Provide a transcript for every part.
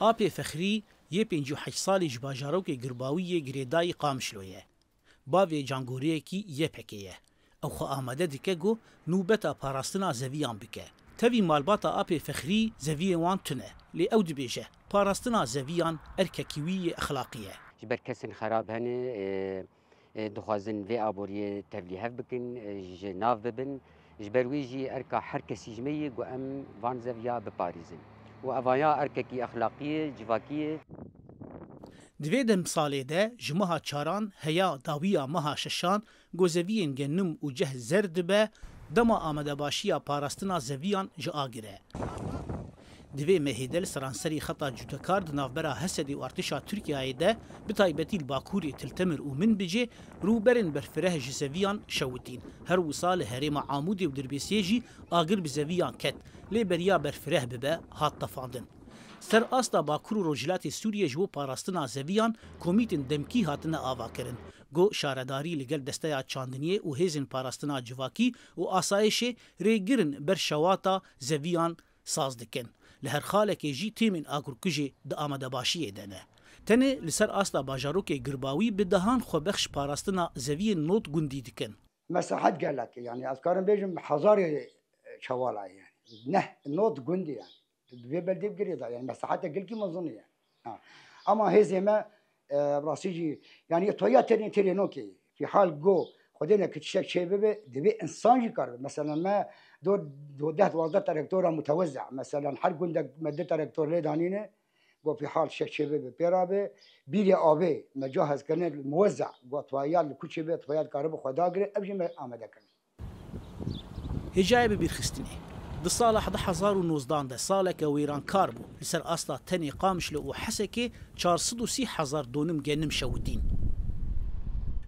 Apê Fexrî yê pêncî û heşt salî ji bajarokê Girbawî yê girêdayî Qamişlo ye. Bavê cangoriyekî YPK'ê ye. Ew xwe amade dike ku nûbeta parastina zeviyan bike. Tevî malbata Apê Fexrî zeviyên wan tune. Lê ew dibêje, parastina zeviyan erkekî wî yê exlaqî ye. Ji ber kesên xerab hene. Dixwazin vê aboriyê tevlîhev bikin, ji nav bibin. Ji ber wî jî erka her kesî ji me ye ku em van zeviya biparêzin. Û ev aya erkekî exlaqî ye, civakî ye. Di vê demsalê de ji meha çaran heya dawiya meha şeşan ku zeviyên genûm û ceh zer dibe, dema amadebaşiya parastina zeviyan ji agir e. Divê MHD li seranserî xeta cutekar di navbera Hesedê û artêşa Tirkiyeyê de bi taybetî li Bakurê, Til Temir û Minbicê rûberên berfireh ji zeviyan şewitîn. Her wisa li herêma Amûdê û Dirbêsiyê jî agir bi zeviyan ket, lê beriya berfireh bibe hat tefandin. Ser asta Bakur û Rojhilatê Sûriyê ji bo parastina zeviyan komîtên demkî hatine avakirin ku şaredarî li gel desteya çandiniyê û hêzên parastina civakî û asayişê rêgirin ber şewata Zeviyan saz dikin. Li her xalekê jî tîmên agirkujê di amadebaşiyê de ne. Tenê li ser asta bajarokê Girbawî bi dehan xwebexş parastina zeviyên not gundî dikin. Me sehet gelek e. Yanî ez karim bêjim hezarê çewala ye. Neh not gundî ye. Di vê beldê bi girê de ye. Me sehet e gilkî mezin ye. Ama hêzê me bi rastî jî yanî yê toya têrê têrê nokê. Fîhal go Xwedê ne ku tiştek çê bibe divê însan jî kar bibe. Meselen me do do deh duwazdeh terektora mutewezî meselen her gundek me du terektor lê danîne go fîhal tiştek çê bibe pê re be. Bîrê avê me ca hez kirine muwezî go toya li ku çê bibe toya dikaribe xwe dagire ev jî me amade kirine. Hêjayê bibîrxistinê, di sala du hezar û nozdan de saleke wêrankar bû, li ser asta tenê Qamişlo û Hesekê çar sed û sî hezar donim genim şewitîn.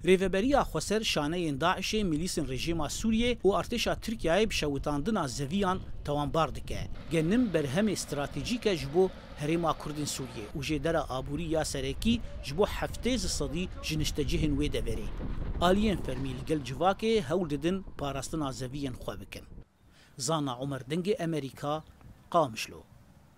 Rêveberiya Xweser şaneyên DAIŞ'ê, milîsên rejîma Sûriyê û artêşa Tirkiyeyê bi şewitandina zeviyan tewambar dike. Genim berhemê stratejîk e ji bo Herêma Kurdên Sûriyê û jê dera aborî ya serekî ji bo heftê zi sedî ji niştecihên wê deverê aliyên fermî li gel civakê hewl didin parastina zeviyên xwe bikin, zana Omer Dingê Emerîka, Qamişlo.